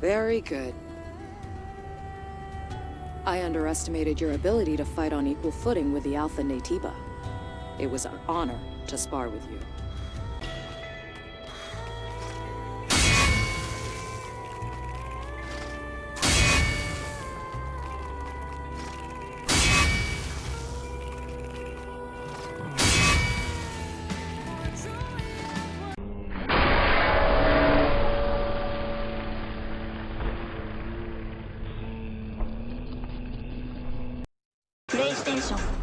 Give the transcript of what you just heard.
Very good. I underestimated your ability to fight on equal footing with the Alpha Naytiba. It was an honor to spar with you. レイステーション。